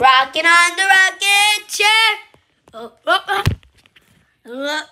Rocking on the rocket chair. Oh, oh, oh. Uh,